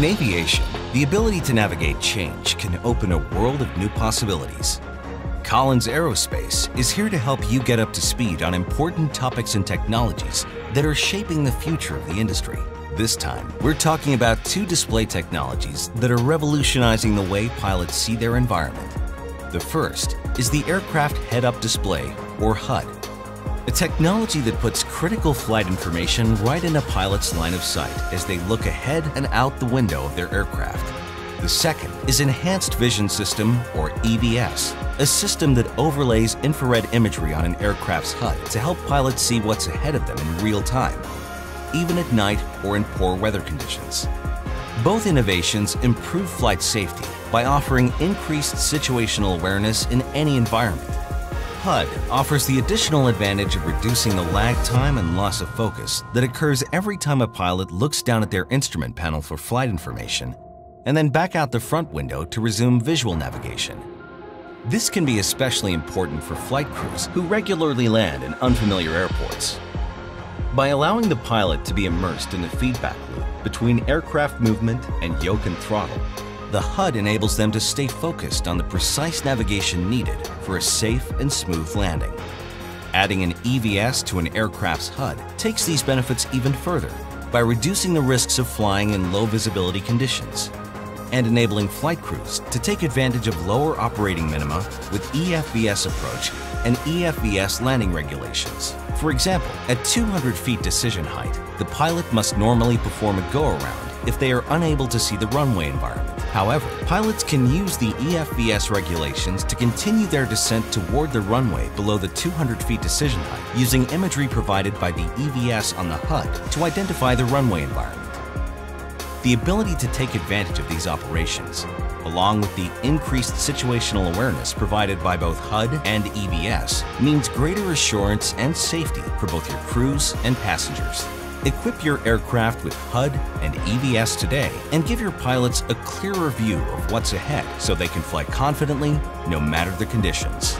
In aviation, the ability to navigate change can open a world of new possibilities. Collins Aerospace is here to help you get up to speed on important topics and technologies that are shaping the future of the industry. This time, we're talking about two display technologies that are revolutionizing the way pilots see their environment. The first is the Aircraft Head-Up Display, or HUD. A technology that puts critical flight information right in a pilot's line of sight as they look ahead and out the window of their aircraft. The second is Enhanced Vision System, or EVS, a system that overlays infrared imagery on an aircraft's HUD to help pilots see what's ahead of them in real time, even at night or in poor weather conditions. Both innovations improve flight safety by offering increased situational awareness in any environment. HUD offers the additional advantage of reducing the lag time and loss of focus that occurs every time a pilot looks down at their instrument panel for flight information and then back out the front window to resume visual navigation. This can be especially important for flight crews who regularly land in unfamiliar airports. By allowing the pilot to be immersed in the feedback loop between aircraft movement and yoke and throttle, the HUD enables them to stay focused on the precise navigation needed for a safe and smooth landing. Adding an EVS to an aircraft's HUD takes these benefits even further by reducing the risks of flying in low visibility conditions and enabling flight crews to take advantage of lower operating minima with EFVS approach and EFVS landing regulations. For example, at 200 feet decision height, the pilot must normally perform a go-around if they are unable to see the runway environment. However, pilots can use the EFVS regulations to continue their descent toward the runway below the 200 feet decision height using imagery provided by the EVS on the HUD to identify the runway environment. The ability to take advantage of these operations, along with the increased situational awareness provided by both HUD and EVS, means greater assurance and safety for both your crews and passengers. Equip your aircraft with HUD and EVS today and give your pilots a clearer view of what's ahead so they can fly confidently no matter the conditions.